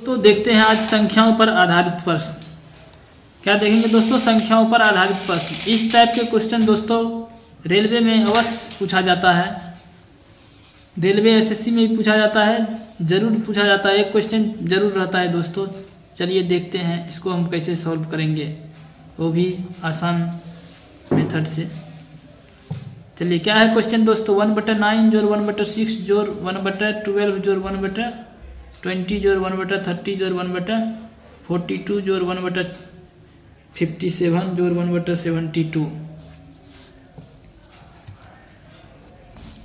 तो देखते हैं आज संख्याओं पर आधारित प्रश्न। क्या देखेंगे दोस्तों, संख्याओं पर आधारित प्रश्न। इस टाइप के क्वेश्चन दोस्तों रेलवे में अवश्य पूछा जाता है। रेलवे एसएससी में भी पूछा जाता है। ज़रूर पूछा जाता है। एक क्वेश्चन ज़रूर रहता है दोस्तों। चलिए देखते हैं इसको हम कैसे सॉल्व करेंगे। वो भी आसान मेथड से। चलिए, क्या है क्वेश्चन दोस्तों? वन बटर नाइन ज़ोर वन बटर सिक्स ज़ोर वन बटर ट्वेल्व ज़ोर वन बटर ट्वेंटी ज़ोर वन बटर थर्टी ज़ोर वन बटर फोर्टी टू ज़ोर वन बटर फिफ्टी सेवन ज़ोर वन बटर सेवेंटी टू।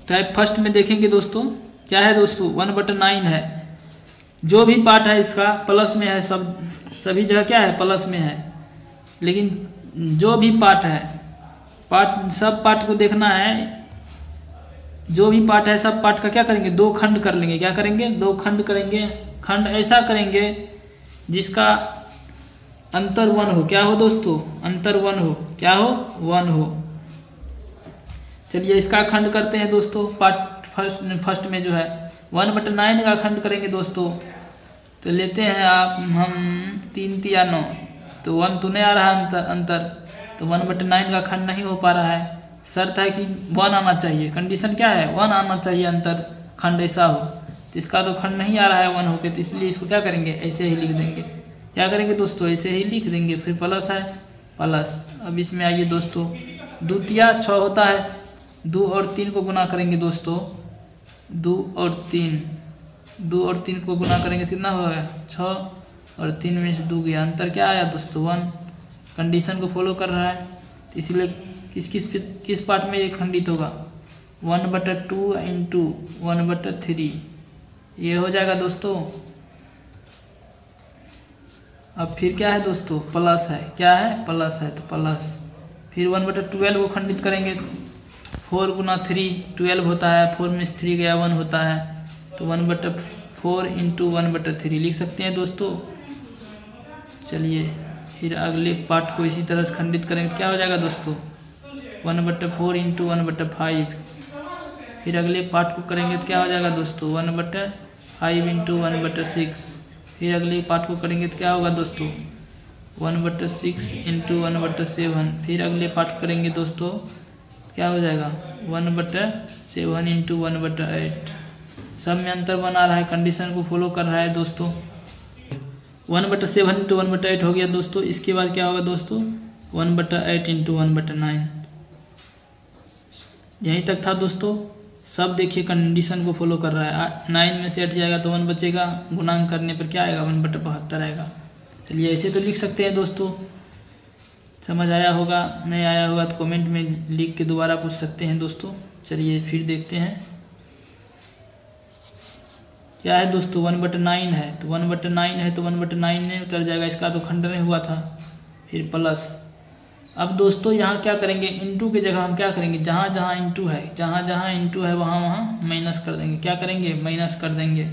टाइप फ़र्स्ट में देखेंगे दोस्तों, क्या है दोस्तों? वन बटर नाइन है। जो भी पार्ट है इसका प्लस में है, सब, सभी जगह क्या है? प्लस में है। लेकिन जो भी पार्ट है, पार्ट, सब पार्ट को देखना है जो भी पार्ट है, सब पार्ट का क्या करेंगे? दो खंड कर लेंगे। क्या करेंगे? दो खंड करेंगे। खंड ऐसा करेंगे जिसका अंतर वन हो। क्या हो दोस्तों? अंतर वन हो। क्या हो? वन हो। चलिए इसका खंड करते हैं दोस्तों। पार्ट फ़र्स्ट फ़र्स्ट में जो है, वन बट नाइन का खंड करेंगे दोस्तों। तो लेते हैं आप, हम तीन तिया नौ। तो वन तो नहीं आ रहा अंतर अंतर। तो वन बट नाइन का खंड नहीं हो पा रहा है। शर्त है कि वन आना चाहिए। कंडीशन क्या है? वन आना चाहिए अंतर। खंड ऐसा हो। तो इसका तो खंड नहीं आ रहा है वन होके तो इसलिए इसको क्या करेंगे? ऐसे ही लिख देंगे। क्या करेंगे दोस्तों? ऐसे ही लिख देंगे। फिर प्लस है। प्लस अब इसमें आइए दोस्तों। द्वितीय छः होता है। दो और तीन को गुना करेंगे दोस्तों। दो और तीन। दो और तीन को गुना करेंगे तो कितना होगा? छः और तीन में से दो गया। अंतर क्या आया दोस्तों? वन। कंडीशन को फॉलो कर रहा है। तो इसलिए किस किस किस पार्ट में ये खंडित होगा? वन बटर टू इंटू वन बटर थ्री ये हो जाएगा दोस्तों। अब फिर क्या है दोस्तों? प्लस है। क्या है? प्लस है तो प्लस फिर वन बटर ट्वेल्व को खंडित करेंगे। फोर गुना थ्री ट्वेल्व होता है। फोर में थ्री गया वन होता है। तो वन बटर फोर इंटू वन बटर थ्री लिख सकते हैं दोस्तों? चलिए, फिर अगले पार्ट को इसी तरह से खंडित करेंगे। क्या हो जाएगा दोस्तों? वन बटर फोर इंटू वन बटर फाइव फिर अगले पार्ट को करेंगे तो क्या हो जाएगा दोस्तों वन बटर फाइव इंटू वन बटर सिक्स फिर अगले पार्ट को करेंगे तो क्या होगा दोस्तों वन बटर सिक्स इंटू वन बटर सेवन फिर अगले पार्ट करेंगे दोस्तों क्या हो जाएगा वन बटर सेवन इंटू वन बटर एट सब में अंतर बना रहा है कंडीशन को फॉलो कर रहा है दोस्तों वन बटर सेवन इंटू वन बटर एट हो गया दोस्तों इसके बाद क्या होगा दोस्तों वन बटर एट इंटू वन बटर नाइन यहीं तक था दोस्तों। सब देखिए कंडीशन को फॉलो कर रहा है। नाइन में से हट जाएगा तो वन बचेगा। गुणांक करने पर क्या आएगा? वन बटे बहत्तर आएगा। चलिए ऐसे तो लिख सकते हैं दोस्तों। समझ आया होगा, नहीं आया होगा तो कमेंट में लिख के दोबारा पूछ सकते हैं दोस्तों। चलिए फिर देखते हैं। क्या है दोस्तों? वन बट नाइन है। तो वन बट नाइन है तो वन बट नाइन में उतर जाएगा। इसका तो खंड नहीं हुआ था। फिर प्लस अब दोस्तों, यहाँ क्या करेंगे? इंटू की जगह हम क्या करेंगे? जहाँ जहाँ इंटू है, जहाँ जहाँ इंटू है, वहाँ वहाँ माइनस कर देंगे। क्या करेंगे? माइनस कर देंगे।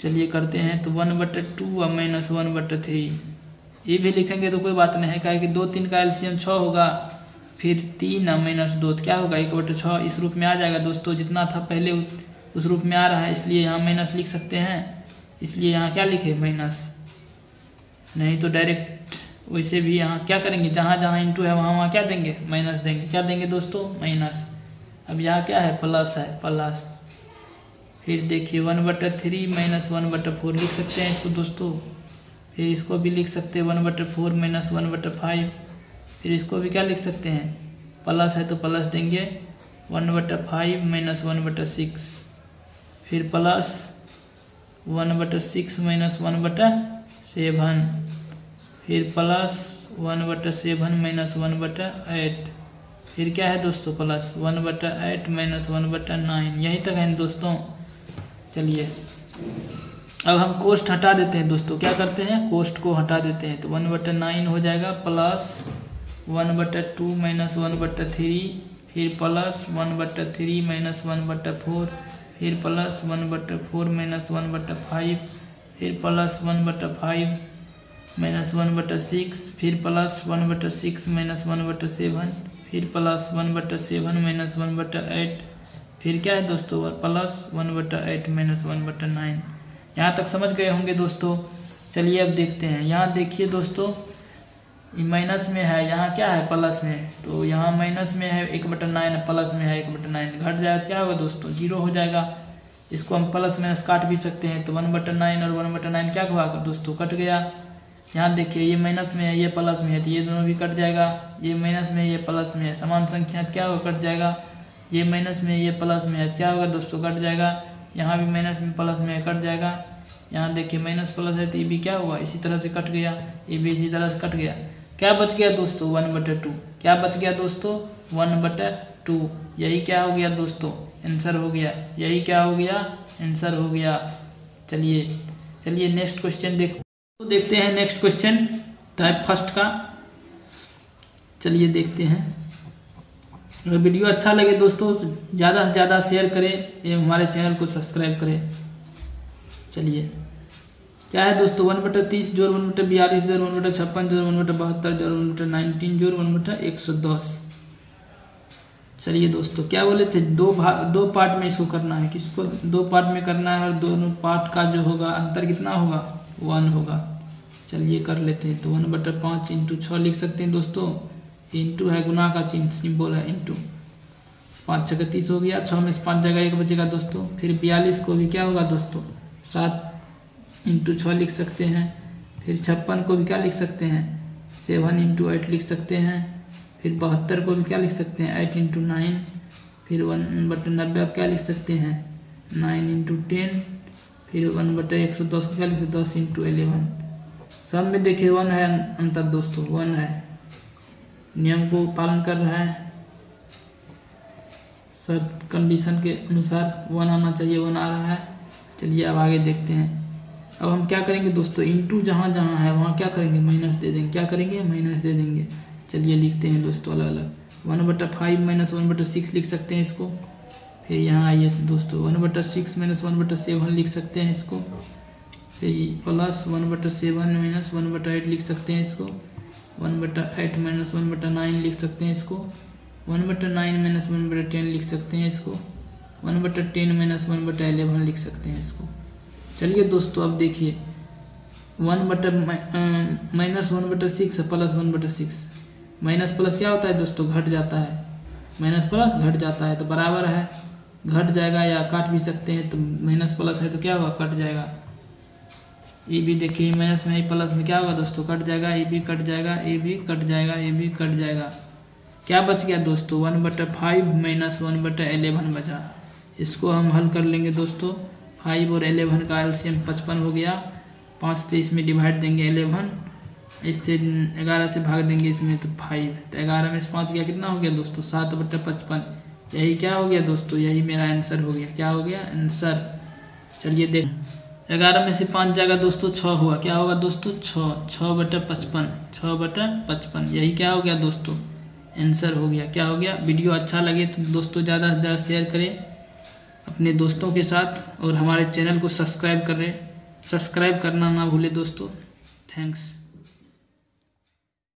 चलिए करते हैं। तो वन बटे टू और माइनस वन बटे थ्री ये भी लिखेंगे तो कोई बात नहीं है। क्या कि दो तीन का एलसीएम छः होगा, फिर तीन और माइनस दो। तो क्या होगा? एक बटे छः इस रूप में आ जाएगा दोस्तों। जितना था पहले उस रूप में आ रहा है। इसलिए यहाँ माइनस लिख सकते हैं। इसलिए यहाँ क्या लिखे? माइनस नहीं तो डायरेक्ट वैसे भी यहाँ क्या करेंगे? जहाँ जहाँ इंटू है, वहाँ वहाँ क्या देंगे? माइनस देंगे। क्या देंगे दोस्तों? माइनस अब यहाँ क्या है? प्लस है। प्लस फिर देखिए वन बटर थ्री माइनस वन बटर फोर लिख सकते हैं इसको दोस्तों। फिर इसको भी लिख सकते हैं वन बटर फोर माइनस वन बटर फाइव फिर इसको भी क्या लिख सकते हैं? प्लस है तो प्लस देंगे। वन बटर फाइव माइनस वन बटर सिक्स फिर प्लस वन बटर सिक्स माइनस वन बटर सेवन फिर प्लस वन बटा सेवन माइनस वन बटा एट फिर क्या है दोस्तों प्लस वन बटा एट माइनस वन बटा नाइन यहीं तक है दोस्तों चलिए अब हम कोस्ट हटा देते हैं दोस्तों क्या करते हैं कोस्ट को हटा देते हैं तो वन बटा नाइन हो जाएगा प्लस वन बटा टू माइनस वन बटा थ्री फिर प्लस वन बटा थ्री माइनस वन बटा फोर फिर प्लस वन बटा फोर माइनस वन बटा फाइव फिर प्लस वन बटा फाइव माइनस वन बटा सिक्स फिर प्लस वन बटा सिक्स माइनस वन बटा सेवन फिर प्लस वन बटा सेवन माइनस वन बटा एट फिर क्या है दोस्तों? प्लस वन बटा एट माइनस वन बटा नाइन यहाँ तक समझ गए होंगे दोस्तों? चलिए अब देखते हैं। यहाँ देखिए दोस्तों माइनस में है। यहाँ क्या है प्लस में? तो यहाँ माइनस में है एक बटन नाइन प्लस में है एक बटन नाइन घट जाए तो क्या होगा दोस्तों? ज़ीरो हो जाएगा। इसको हम प्लस माइनस काट भी सकते हैं। तो वन बटन नाइन और वन बटन नाइन क्या हुआ? दोस्तों, कट गया। यहाँ देखिए, ये माइनस में है, ये प्लस में है तो ये दोनों भी कट जाएगा। ये माइनस में ये प्लस में है, समान संख्या क्या होगा, कट जाएगा। ये माइनस में ये प्लस में है क्या होगा दोस्तों, कट जाएगा। यहाँ भी माइनस में प्लस में कट जाएगा। यहाँ देखिए माइनस प्लस है तो ये भी क्या हुआ, इसी तरह से कट गया, ये भी इसी तरह से कट गया। क्या बच गया दोस्तों वन बटे टू क्या बच गया दोस्तों वन बटे टू यही क्या हो गया दोस्तों आंसर हो गया। यही क्या हो गया आंसर हो गया। चलिए चलिए नेक्स्ट क्वेश्चन देख तो देखते हैं नेक्स्ट क्वेश्चन टाइप फ़र्स्ट का। चलिए देखते हैं। अगर वीडियो अच्छा लगे दोस्तों, ज़्यादा से ज़्यादा शेयर करें, एवं हमारे चैनल को सब्सक्राइब करें। चलिए। क्या है दोस्तों वन बटा तीस ज़ोर वन बटा बयालीस ज़ोर वन बटा छप्पन ज़ोर वन बटा बहत्तर ज़ोर वन बटा नाइनटीन ज़ोर वन बटा एक सौ दस। चलिए दोस्तों, क्या बोले थे? दो भाग दो पार्ट में इसको करना है। किसको? दो पार्ट में करना है और दोनों पार्ट का जो होगा, अंतर कितना होगा? वन होगा। चलिए कर लेते हैं। तो वन बटर पाँच इंटू छः लिख सकते हैं दोस्तों। इंटू है गुना का चिन्ह सिंबल है इंटू पाँच छः तीस हो गया। छः में से पाँच जगह एक बचेगा दोस्तों। फिर बयालीस को भी क्या होगा दोस्तों? सात इंटू छः लिख सकते हैं। फिर छप्पन को भी क्या लिख सकते हैं? सेवन इंटू एट लिख सकते हैं। फिर बहत्तर को भी क्या लिख सकते हैं? एट इंटू नाइन फिर वन बटन नब्बे क्या लिख सकते हैं? नाइन इंटू टेन फिर वन बटे एक सौ दस को क्या लिख दस इंटू एलेवन सब में देखिए, वन है अंतर दोस्तों, वन है। नियम को पालन कर रहा है। सर कंडीशन के अनुसार वन आना चाहिए, वन आ रहा है। चलिए अब आगे देखते हैं। अब हम क्या करेंगे दोस्तों इंटू जहाँ जहाँ है, वहाँ क्या करेंगे? माइनस दे देंगे। क्या करेंगे? माइनस दे देंगे। चलिए लिखते हैं दोस्तों अलग अलग। वन बटा फाइव माइनस वन बटा सिक्स लिख सकते हैं इसको। फिर यहाँ आइए दोस्तों, वन बटा सिक्स माइनस वन बटा सेवन लिख सकते हैं इसको। प्लस वन बटा सेवन माइनस वन बटा एट लिख सकते हैं इसको वन बटा एट माइनस वन बटा नाइन लिख सकते हैं इसको वन बटा नाइन माइनस वन बटा टेन लिख सकते हैं इसको वन बटा टेन माइनस वन बटा एलेवन लिख सकते हैं इसको चलिए दोस्तों अब देखिए वन बटा माइनस वन बटा सिक्स प्लस वन बटा सिक्स माइनस प्लस क्या होता है दोस्तों घट जाता है माइनस प्लस घट जाता है तो बराबर है घट जाएगा या काट भी सकते हैं तो माइनस प्लस है तो क्या होगा कट जाएगा ये भी देखिए माइनस में ही प्लस में क्या होगा दोस्तों? कट जाएगा, ये भी कट जाएगा ए भी कट जाएगा ए भी कट जाएगा। क्या बच गया दोस्तों? वन बटा फाइव माइनस वन बटा एलेवन बचा। इसको हम हल कर लेंगे दोस्तों। फाइव और एलेवन का एलसीएम पचपन हो गया। पाँच से इसमें डिवाइड देंगे एलेवन इससे ग्यारह से भाग देंगे इसमें तो फाइव तो ग्यारह में से पाँच गया, कितना हो गया दोस्तों? सात बटा पचपन। यही क्या हो गया दोस्तों? यही मेरा आंसर हो गया। क्या हो गया? आंसर चलिए देख ग्यारह में से पाँच जाएगा दोस्तों छः हुआ। क्या होगा दोस्तों? छः छः बटा पचपन। छः बटा पचपन। यही क्या हो गया दोस्तों? आंसर हो गया। क्या हो गया? वीडियो अच्छा लगे तो दोस्तों ज़्यादा से ज़्यादा शेयर करें अपने दोस्तों के साथ और हमारे चैनल को सब्सक्राइब करें। सब्सक्राइब करना ना भूले दोस्तों। थैंक्स